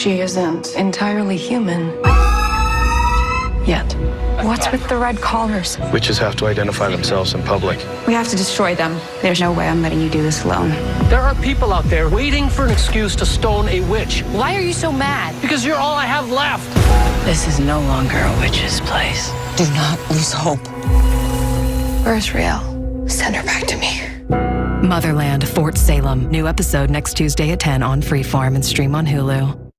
She isn't entirely human. Yet. What's with the red collars? Witches have to identify themselves in public. We have to destroy them. There's no way I'm letting you do this alone. There are people out there waiting for an excuse to stone a witch. Why are you so mad? Because you're all I have left. This is no longer a witch's place. Do not lose hope. Where's Raelle? Send her back to me. Motherland, Fort Salem. New episode next Tuesday at 10 on Freeform and stream on Hulu.